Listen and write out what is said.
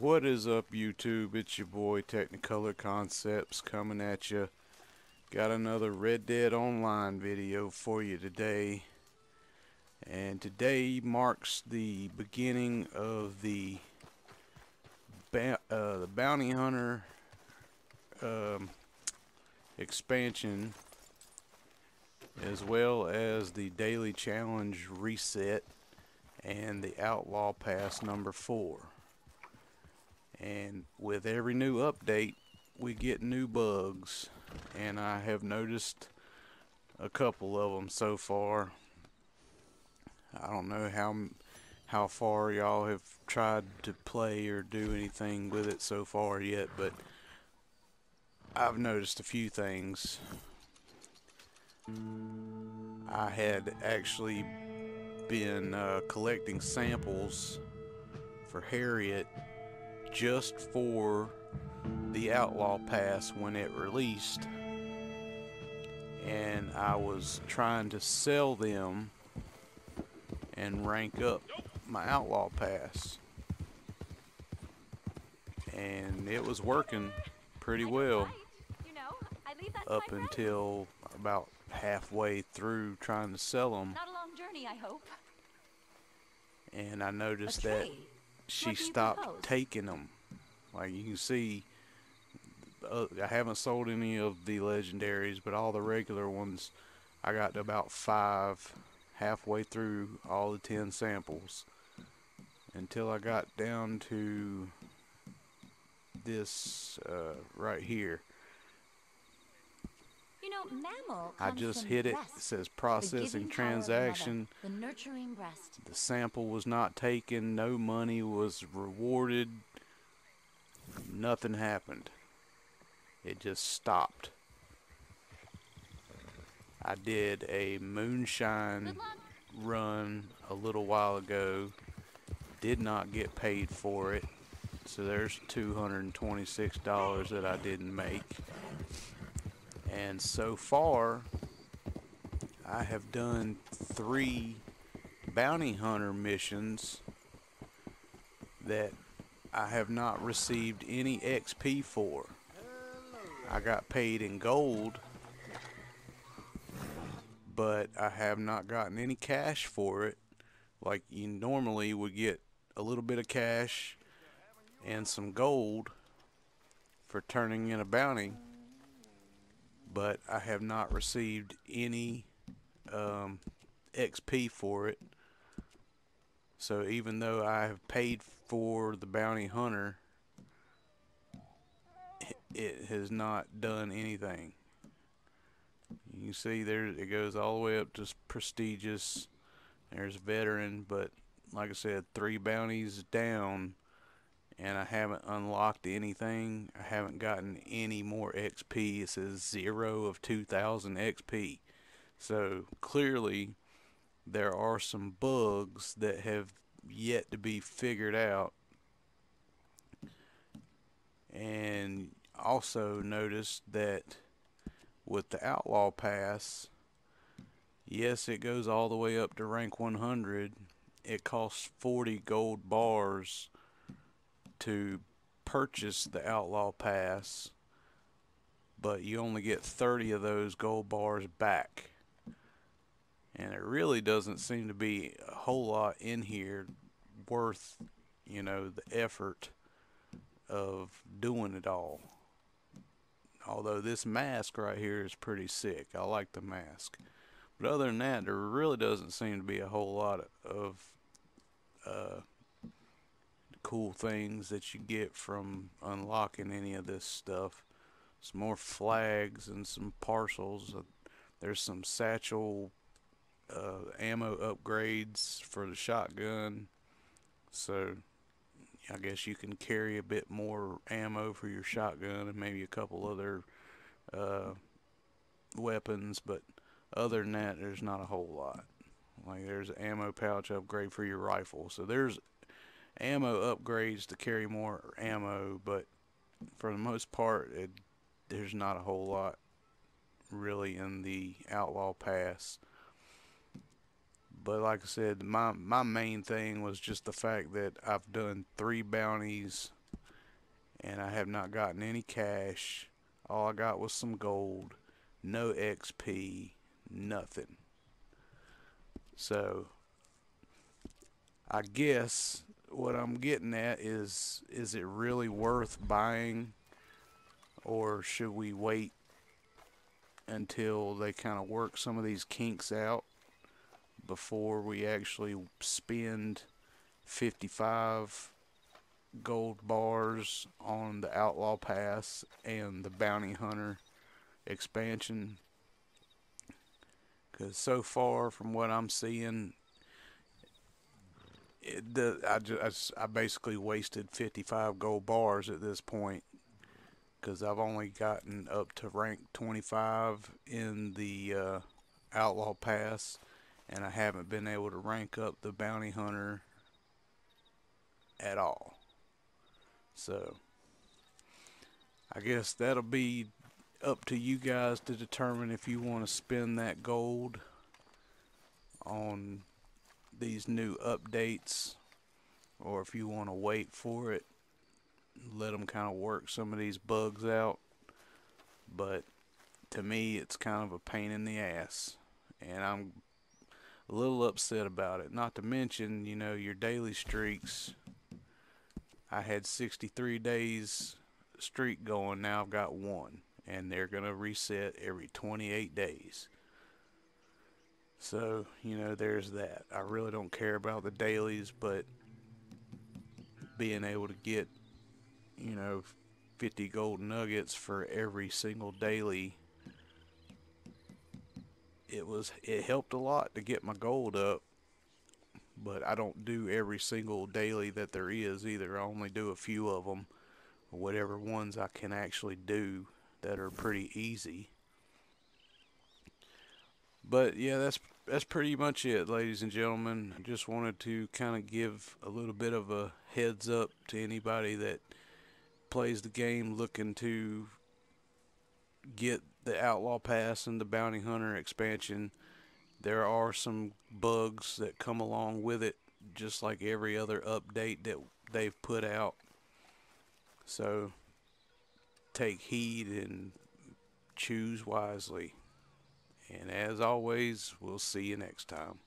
What is up YouTube? It's your boy Technicolor Concepts coming at you. Got another Red Dead Online video for you today. And today marks the beginning of the uh, the Bounty Hunter um, expansion as well as the Daily Challenge reset and the Outlaw Pass number 4 and with every new update we get new bugs. And I have noticed a couple of them so far. I don't know how how far y'all have tried to play or do anything with it so far yet but I've noticed a few things. I had actually been uh, collecting samples for Harriet just for the Outlaw Pass when it released. And I was trying to sell them and rank up my Outlaw Pass. And it was working pretty well up until about halfway through trying to sell them. Not a long journey, I hope. And I noticed that she stopped propose? taking them. Like you can see, uh, I haven't sold any of the legendaries, but all the regular ones, I got to about five halfway through all the 10 samples until I got down to this uh, right here. You know, mammal I just hit it. It says processing transaction. the nurturing breast. The sample was not taken. No money was rewarded. Nothing happened. It just stopped. I did a moonshine run a little while ago. Did not get paid for it. So there's $226 that I didn't make. And so far, I have done three bounty hunter missions that I have not received any XP for. I got paid in gold, but I have not gotten any cash for it. Like you normally would get a little bit of cash and some gold for turning in a bounty but I have not received any um, XP for it. So even though I have paid for the bounty hunter, it has not done anything. You can see there it goes all the way up to prestigious. There's veteran, but like I said, three bounties down and I haven't unlocked anything. I haven't gotten any more XP. It says 0 of 2000 XP. So clearly there are some bugs that have yet to be figured out. And also noticed that with the Outlaw Pass, yes, it goes all the way up to rank 100. It costs 40 gold bars to purchase the Outlaw Pass, but you only get 30 of those gold bars back. And it really doesn't seem to be a whole lot in here worth, you know, the effort of doing it all. Although this mask right here is pretty sick. I like the mask. But other than that, there really doesn't seem to be a whole lot of uh, cool things that you get from unlocking any of this stuff. Some more flags and some parcels. Uh, there's some satchel uh, ammo upgrades for the shotgun. So I guess you can carry a bit more ammo for your shotgun and maybe a couple other uh, weapons. But other than that, there's not a whole lot. Like there's an ammo pouch upgrade for your rifle. So there's ammo upgrades to carry more ammo, but for the most part, it, there's not a whole lot really in the Outlaw Pass. But like I said, my my main thing was just the fact that I've done three bounties and I have not gotten any cash. All I got was some gold, no XP, nothing. So I guess what I'm getting at is is it really worth buying or should we wait until they kind of work some of these kinks out before we actually spend 55 gold bars on the Outlaw Pass and the Bounty Hunter expansion. Because so far, from what I'm seeing, the, I, just, I basically wasted 55 gold bars at this point because I've only gotten up to rank 25 in the uh, Outlaw Pass and I haven't been able to rank up the Bounty Hunter at all. So I guess that'll be up to you guys to determine if you want to spend that gold on these new updates or if you want to wait for it let them kind of work some of these bugs out. But to me it's kind of a pain in the ass and I'm a little upset about it. Not to mention you know your daily streaks. I had 63 days streak going now I've got one and they're gonna reset every 28 days so, you know, there's that. I really don't care about the dailies, but being able to get, you know, 50 gold nuggets for every single daily it was it helped a lot to get my gold up but I don't do every single daily that there is either I only do a few of them whatever ones I can actually do that are pretty easy but yeah, that's that's pretty much it, ladies and gentlemen. I just wanted to kind of give a little bit of a heads up to anybody that plays the game looking to get the Outlaw Pass and the Bounty Hunter expansion. There are some bugs that come along with it, just like every other update that they've put out. So take heed and choose wisely. And as always, we'll see you next time.